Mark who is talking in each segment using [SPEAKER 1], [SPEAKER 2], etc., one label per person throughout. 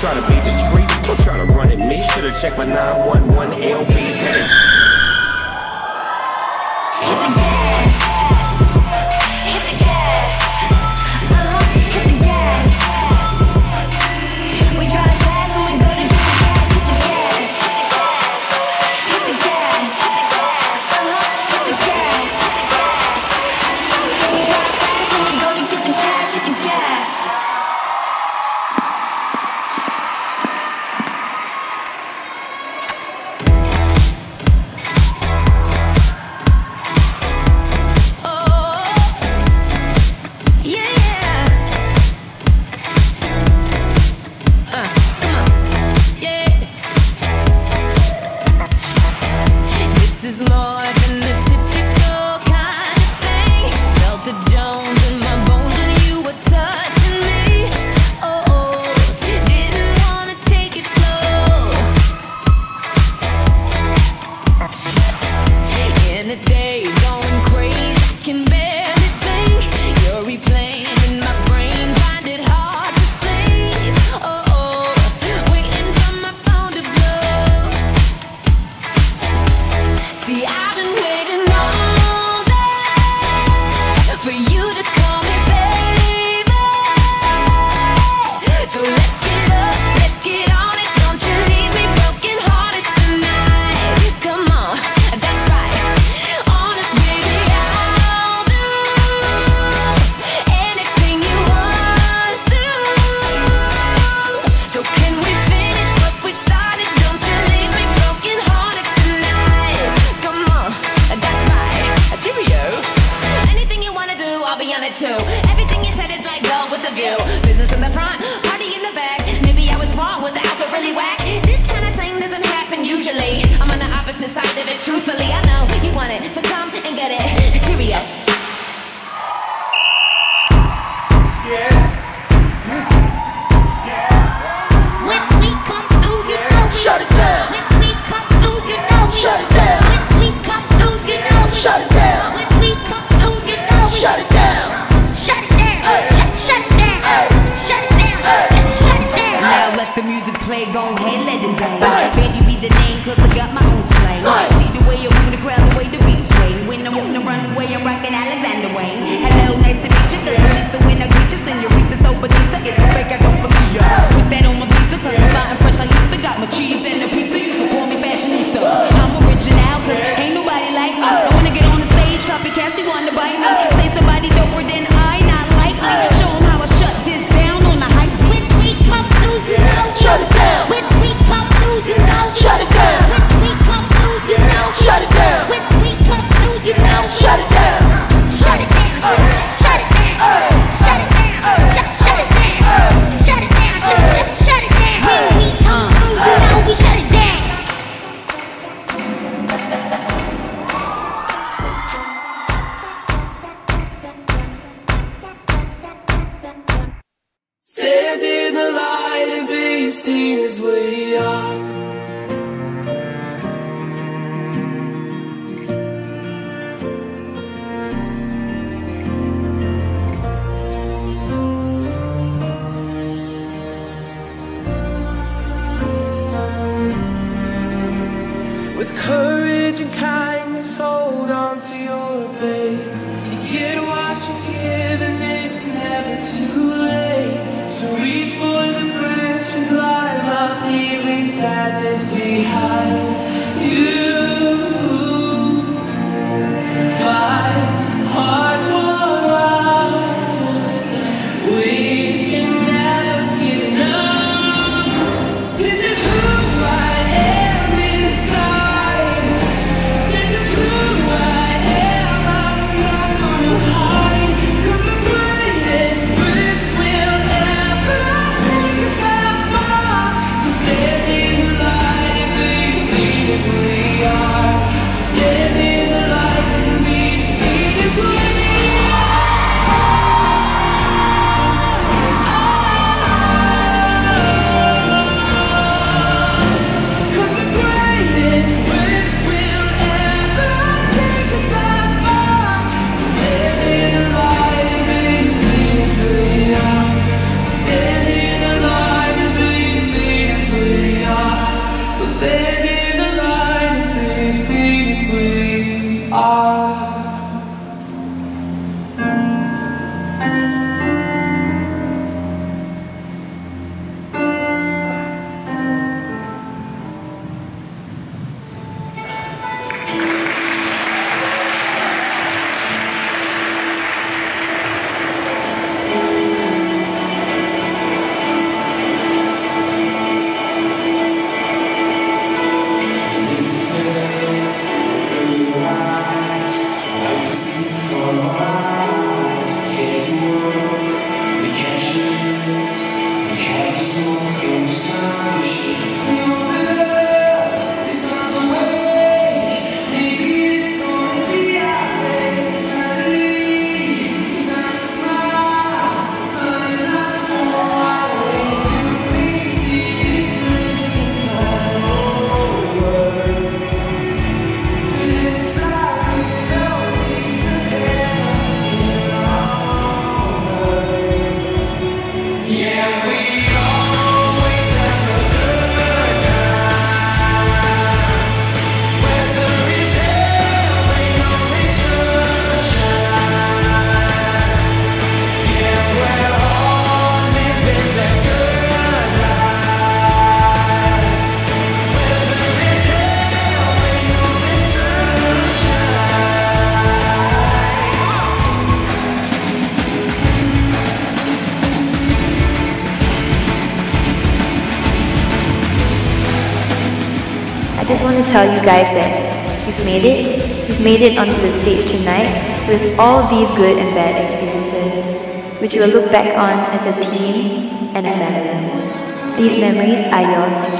[SPEAKER 1] try to be discreet, don't try to run at me. Should've checked my 911 LB.
[SPEAKER 2] Just want to tell you guys that you've made it. You've made it onto the stage tonight with all these good and bad experiences, which you will look back on as a team and a family. These memories are yours to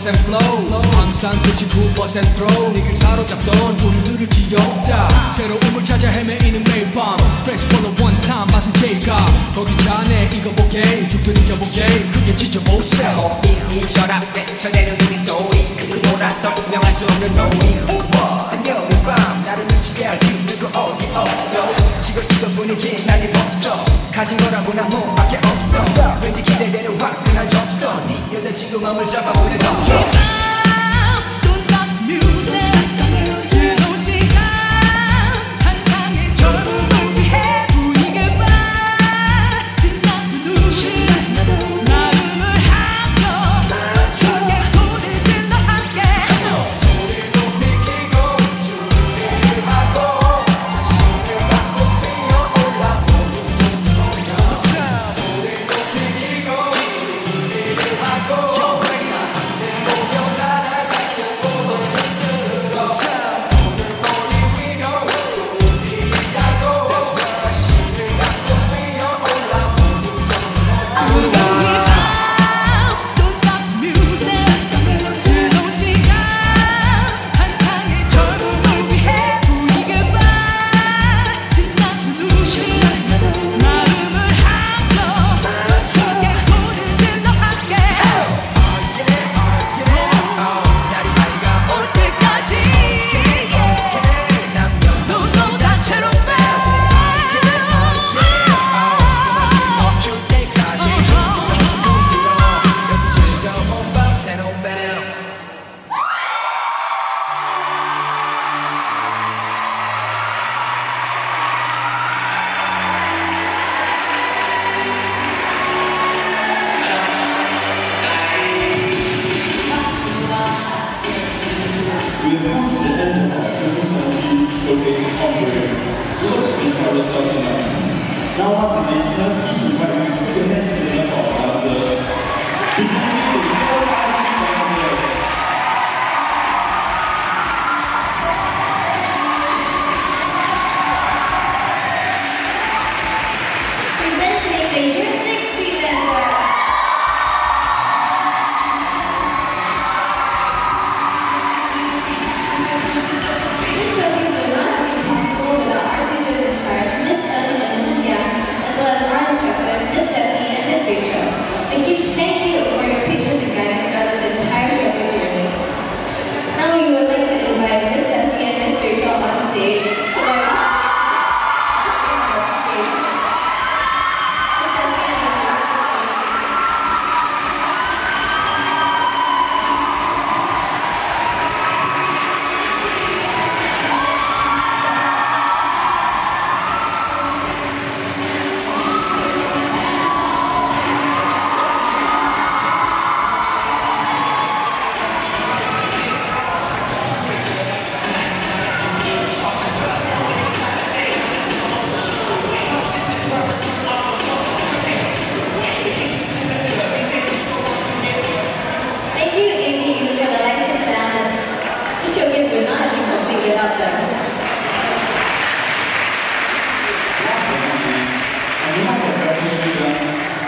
[SPEAKER 3] 99% flow. 항상 99% throw. 니길 사로잡던 꿈들을 지었다. 새로움을 찾아 헤매이는 매일 밤 Fresh for the one time. 맛은 제이가 거기 자네 이거 보게. 죽도 느껴볼게. 크게 지져보세
[SPEAKER 4] 허비이 혈압 내쳐내는 이미 소위. 그걸 몰아 설명할 수 없는 노인 오버 한여름밤. 나를 미치게 할 힘을 지금 이거 분위기 난리 없어. 가진 거라고 난 몸밖에 없어. 왠지 기대되는 화끈한 접선 네 여자친구 맘을 잡아보는 덥석
[SPEAKER 5] Don't stop the music.
[SPEAKER 6] settle oh, back.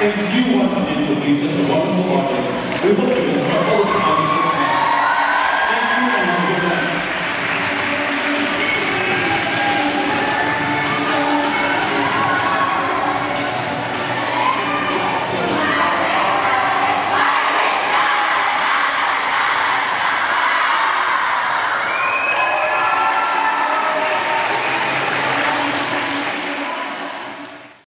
[SPEAKER 6] If you want to be a police and
[SPEAKER 7] a wonderful father, we hope you can help